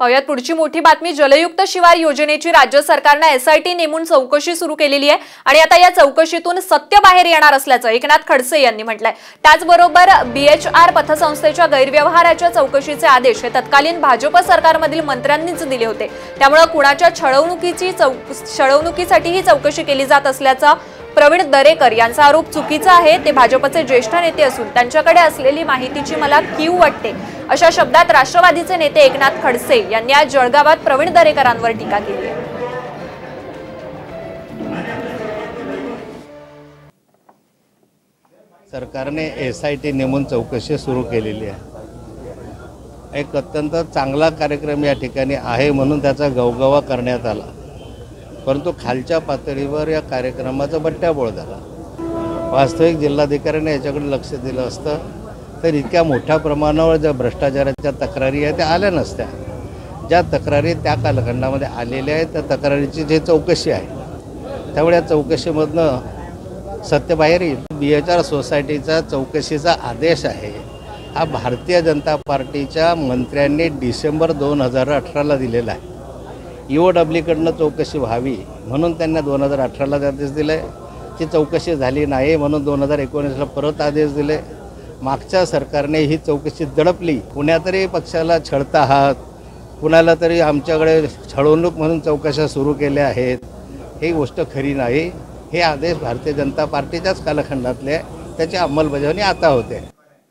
पाहुयात. पुढची मोठी बातमी जलयुक्त शिवार योजनेची राज्य सरकारनं एसआयटी नेमून चौकशी सुरू केलेली आहे आणि आता या चौकशीतून सत्य बाहेर येणार असल्याचं एकनाथ खडसे यांनी म्हटलंय. त्याचबरोबर बीएचआर पथसंस्थेच्या गैरव्यवहाराच्या चौकशीचे आदेश हे तत्कालीन भाजप सरकारमधील मंत्र्यांनीच दिले होते. त्यामुळे कुणाच्या छळवणुकीची चौ छळवणुकीसाठी ही चौकशी केली जात असल्याचा प्रवीण दरेकर यांचा आरोप चुकीचा आहे. ते भाजपचे ज्येष्ठ नेते असून त्यांच्याकडे असलेली माहितीची मला कीव वाटते. अशा शब्दात राष्ट्रवादीचे नेते एकनाथ खडसे यांनी आज जळगावात प्रवीण दरेकरांवर टीका केली आहे. सरकारने एस आय टी नेमून चौकशी सुरू केलेली आहे. एक अत्यंत चांगला कार्यक्रम या ठिकाणी आहे म्हणून त्याचा गवगवा करण्यात आला. परंतु खालच्या पातळीवर या कार्यक्रमाचा बट्ट्याबोळ झाला. वास्तविक जिल्हाधिकाऱ्याने याच्याकडे लक्ष दिलं असतं. तर इतक्या मोठ्या प्रमाणावर ज्या भ्रष्टाचाराच्या तक्रारी आहेत त्या आल्या नसत्या. ज्या तक्रारी त्या कालखंडामध्ये आलेल्या आहेत त्या तक्रारीची जी चौकशी आहे त्यामुळे या चौकशीमधनं सत्य बाहेर येईल. बी एच आर सोसायटीचा चौकशीचा आदेश आहे. हा भारतीय जनता पार्टीच्या मंत्र्यांनी डिसेंबर दोन हजार अठराला दिलेला आहे. यू ओ डब्ल्यूकडनं चौकशी व्हावी म्हणून त्यांना दोन हजार अठराला आदेश दिले ती चौकशी झाली नाही म्हणून दोन हजार एकोणीसला परत आदेश दिले मागच्या सरकारने ही चौकशी दडपली. कुण्या तरी पक्षाला छळता आहात. कुणाला तरी आमच्याकडे छळवणूक म्हणून चौकशा सुरू केल्या आहेत. ही गोष्ट खरी नाही. हे आदेश भारतीय जनता पार्टीच्याच कालखंडातले त्याची अंमलबजावणी आता होते.